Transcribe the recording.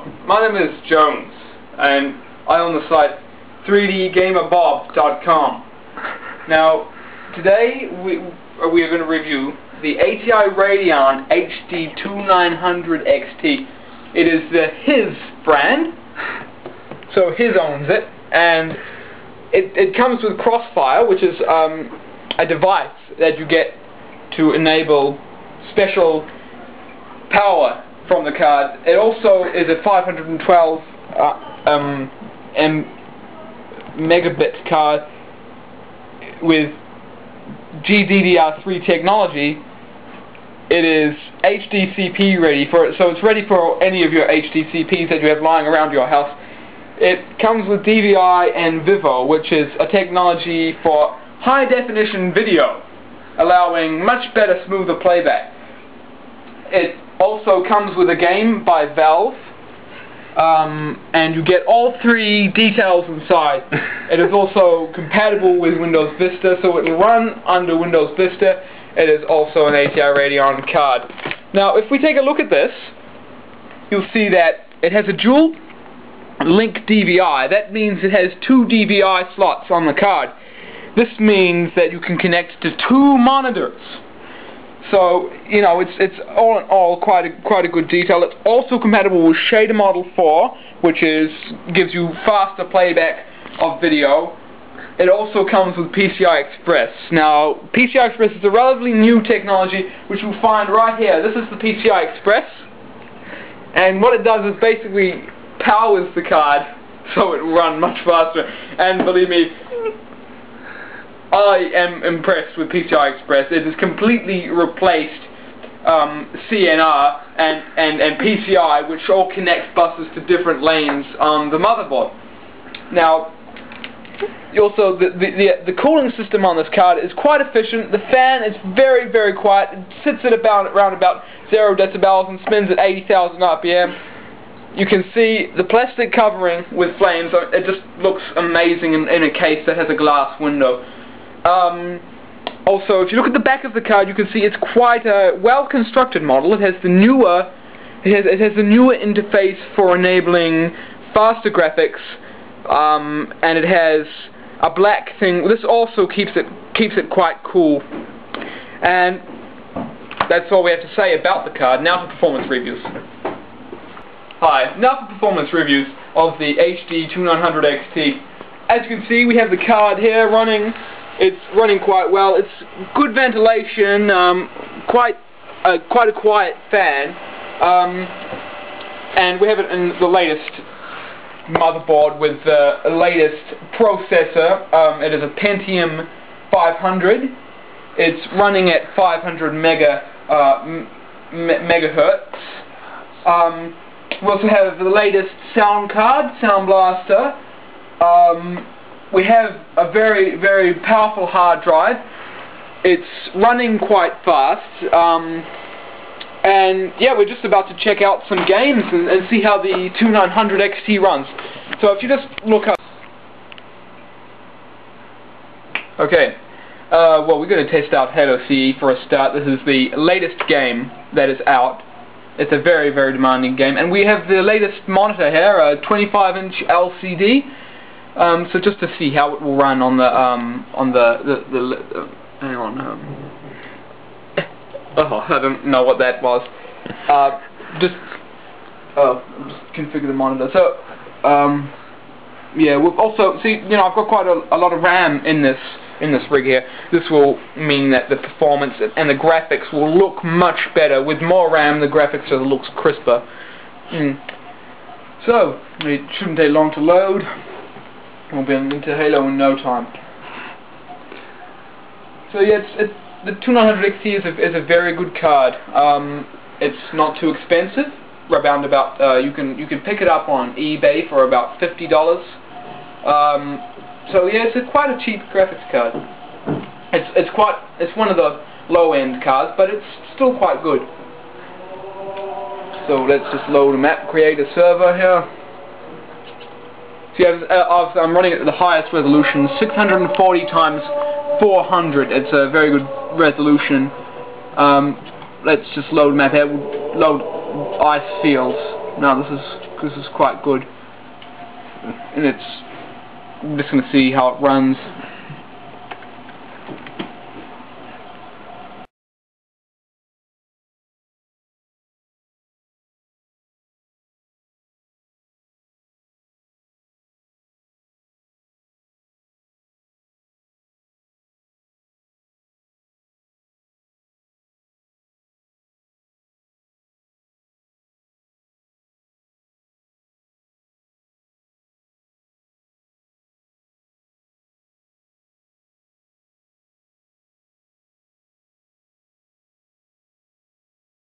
My name is Jones, and I own the site 3dgamerbob.com. Now, today we, we are going to review the ATI Radeon HD2900 XT. It is the HIS brand, so HIS owns it, and it, it comes with Crossfire, which is um, a device that you get to enable special power from the card. It also is a 512 uh, um, M megabit card with GDDR3 technology. It is HDCP ready for it, so it's ready for any of your HDCPs that you have lying around your house. It comes with DVI and Vivo, which is a technology for high definition video, allowing much better, smoother playback. It also comes with a game by Valve, um, and you get all three details inside. it is also compatible with Windows Vista, so it will run under Windows Vista. It is also an ATI Radeon card. Now, if we take a look at this, you'll see that it has a dual link DVI. That means it has two DVI slots on the card. This means that you can connect to two monitors. So, you know, it's it's all in all quite a quite a good detail. It's also compatible with Shader Model 4, which is gives you faster playback of video. It also comes with PCI Express. Now, PCI Express is a relatively new technology, which you'll find right here. This is the PCI Express, and what it does is basically powers the card so it will run much faster. And believe me, I am impressed with PCI Express. It has completely replaced um, CNR and, and, and PCI, which all connects buses to different lanes on the motherboard. Now, also the, the, the, cooling system on this card is quite efficient. The fan is very, very quiet. It sits at about around about 0 decibels and spins at 80,000 RPM. You can see the plastic covering with flames. It just looks amazing in, in a case that has a glass window. Um, also, if you look at the back of the card, you can see it's quite a well-constructed model. It has the newer, it has, it has the newer interface for enabling faster graphics, um, and it has a black thing. This also keeps it keeps it quite cool. And that's all we have to say about the card. Now for performance reviews. Hi, now for performance reviews of the HD 2900 XT. As you can see, we have the card here running it's running quite well. It's good ventilation, um, quite a, quite a quiet fan, um, and we have it in the latest motherboard with the latest processor. Um, it is a Pentium 500. It's running at 500 mega uh, megahertz. Um, we also have the latest sound card, Sound Blaster. We have a very, very powerful hard drive. It's running quite fast. Um, and yeah, we're just about to check out some games and, and see how the 2900 XT runs. So if you just look up... Okay, uh, well we're going to test out Halo CE for a start. This is the latest game that is out. It's a very, very demanding game. And we have the latest monitor here, a 25-inch LCD. Um, so just to see how it will run on the um, on the the, the, hang on. Um, oh, I don't know what that was. Uh, just uh, just configure the monitor. So um, yeah, we'll also see. You know, I've got quite a, a lot of RAM in this in this rig here. This will mean that the performance and the graphics will look much better. With more RAM, the graphics just looks crisper. Mm. So, it shouldn't take long to load. We'll be into Halo in no time. So yeah, it's, it's, the 2900 XT is a, is a very good card. Um, it's not too expensive. Around about uh, you can you can pick it up on eBay for about fifty dollars. Um, so yeah, it's a, quite a cheap graphics card. It's it's quite it's one of the low end cards, but it's still quite good. So let's just load a map, create a server here. So have, uh, I'm running it at the highest resolution, 640 times 400. It's a very good resolution. Um, let's just load map here. Load ice fields. Now this is this is quite good, and it's I'm just going to see how it runs